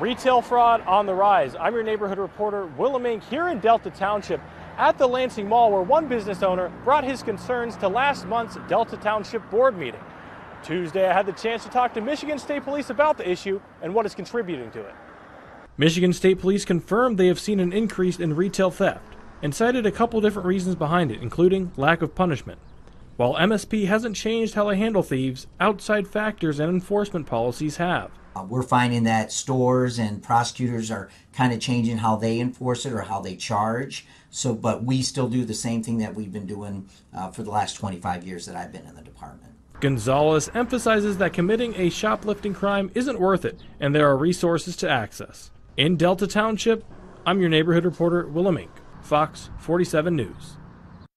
Retail fraud on the rise. I'm your neighborhood reporter, Willem here in Delta Township at the Lansing Mall, where one business owner brought his concerns to last month's Delta Township board meeting. Tuesday, I had the chance to talk to Michigan State Police about the issue and what is contributing to it. Michigan State Police confirmed they have seen an increase in retail theft and cited a couple different reasons behind it, including lack of punishment. While MSP hasn't changed how they handle thieves, outside factors and enforcement policies have. Uh, we're finding that stores and prosecutors are kind of changing how they enforce it or how they charge. So, but we still do the same thing that we've been doing uh, for the last 25 years that I've been in the department. Gonzalez emphasizes that committing a shoplifting crime isn't worth it, and there are resources to access. In Delta Township, I'm your neighborhood reporter, Willem Ink, Fox 47 News.